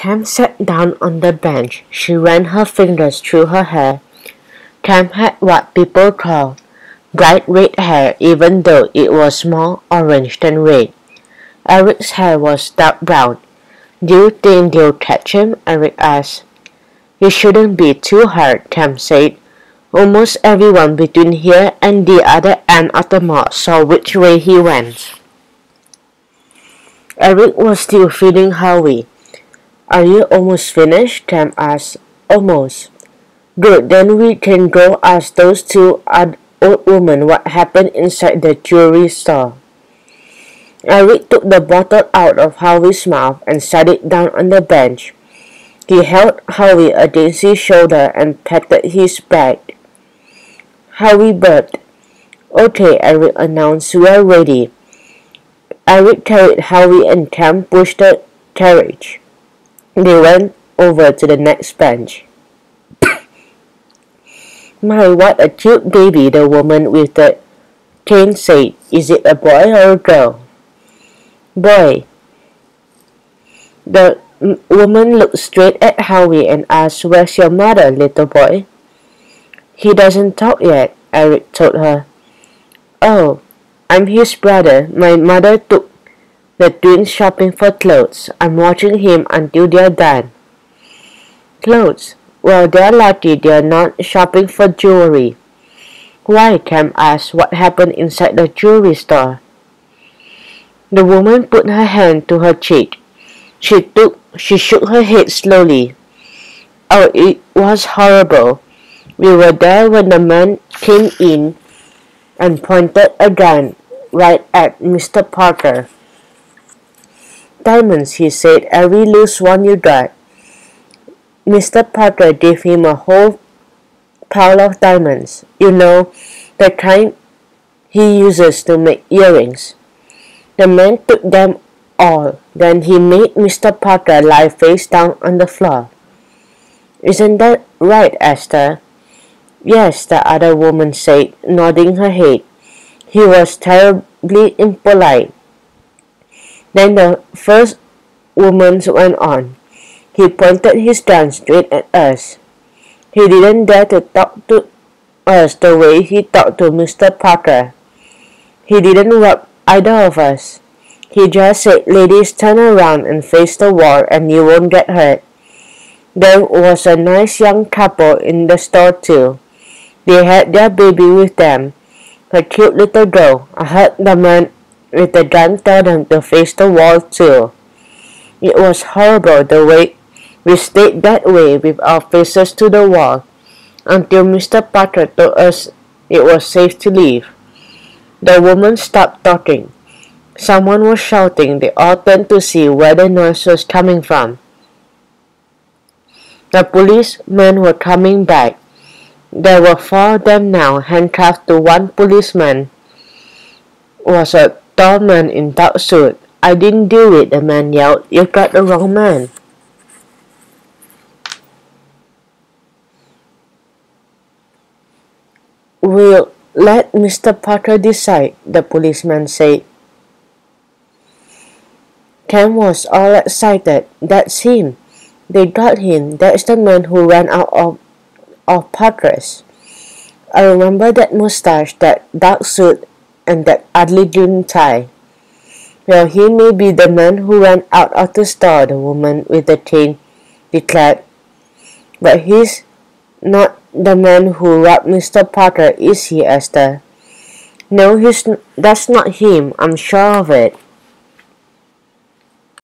Cam sat down on the bench. She ran her fingers through her hair. Cam had what people call bright red hair even though it was more orange than red. Eric's hair was dark brown. Do you think they'll catch him? Eric asked. You shouldn't be too hard, Cam said. Almost everyone between here and the other end of the mall saw which way he went. Eric was still feeding Howie. Are you almost finished? Cam asked. Almost. Good, then we can go ask those two old women what happened inside the jewelry store. Eric took the bottle out of Howie's mouth and set it down on the bench. He held Howie against his shoulder and patted his back. Howie burped. Okay, Eric announced, we're ready. Eric carried Howie and Cam pushed the carriage. They went over to the next bench. My, what a cute baby, the woman with the cane said. Is it a boy or a girl? Boy. The woman looked straight at Howie and asked, Where's your mother, little boy? He doesn't talk yet, Eric told her. Oh, I'm his brother. My mother took the twins shopping for clothes. I'm watching him until they're done. Clothes? Well, they're lucky they're not shopping for jewelry. Why? Cam asked what happened inside the jewelry store. The woman put her hand to her cheek. She took she shook her head slowly. Oh, it was horrible. We were there when the man came in and pointed a gun right at Mr. Parker. Diamonds, he said, every loose one you got. Mr. Parker gave him a whole pile of diamonds. You know, the kind he uses to make earrings. The man took them all. Then he made Mr. Parker lie face down on the floor. Isn't that right, Esther? Yes, the other woman said, nodding her head. He was terribly impolite. Then the first woman went on. He pointed his gun straight at us. He didn't dare to talk to us the way he talked to Mr. Parker. He didn't rob either of us. He just said, ladies, turn around and face the wall and you won't get hurt. There was a nice young couple in the store too. They had their baby with them, a cute little girl. I heard the man with the gun them to face the wall too. It was horrible the way we stayed that way with our faces to the wall until Mr. Parker told us it was safe to leave. The woman stopped talking. Someone was shouting. They all turned to see where the noise was coming from. The policemen were coming back. There were four of them now, handcuffed to one policeman. Was a tall man in dark suit. I didn't do it, the man yelled. You got the wrong man. We'll let Mr. Parker decide, the policeman said. Cam was all excited. That's him. They got him. That's the man who ran out of, of Parker's. I remember that mustache, that dark suit, and that ugly green tie. Well, he may be the man who ran out of the store, the woman with the chain declared. But he's not the man who robbed Mr. Parker, is he, Esther? No, he's that's not him. I'm sure of it.